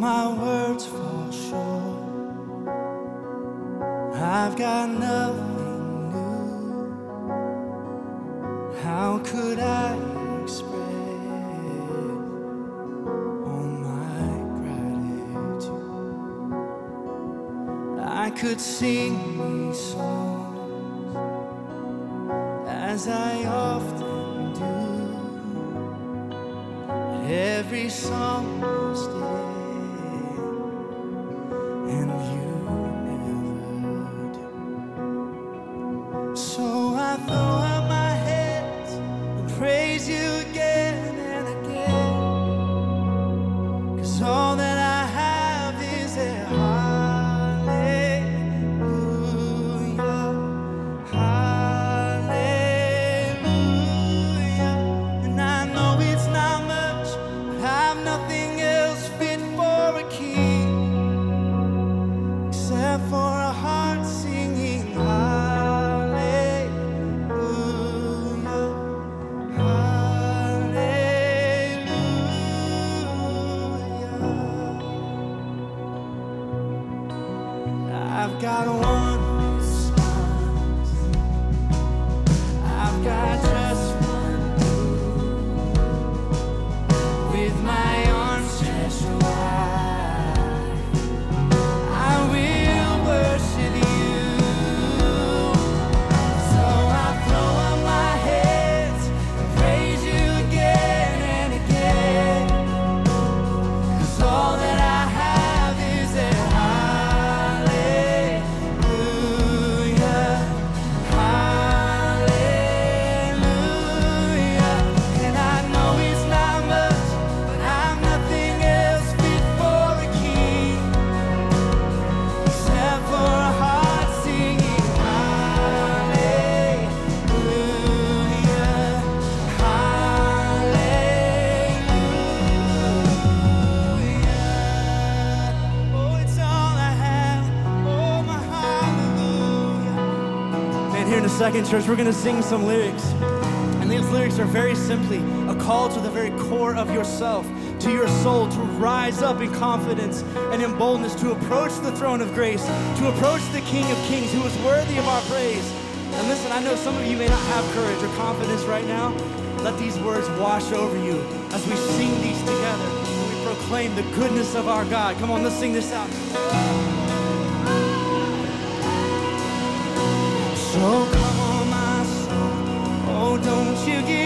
My words fall short. I've got nothing new. How could I express all my gratitude? I could sing these songs as I often do. Every song you again got one here in a second, church, we're gonna sing some lyrics. And these lyrics are very simply a call to the very core of yourself, to your soul, to rise up in confidence and in boldness, to approach the throne of grace, to approach the King of Kings who is worthy of our praise. And listen, I know some of you may not have courage or confidence right now. Let these words wash over you as we sing these together we proclaim the goodness of our God. Come on, let's sing this out. So on, my soul. Oh, don't you shy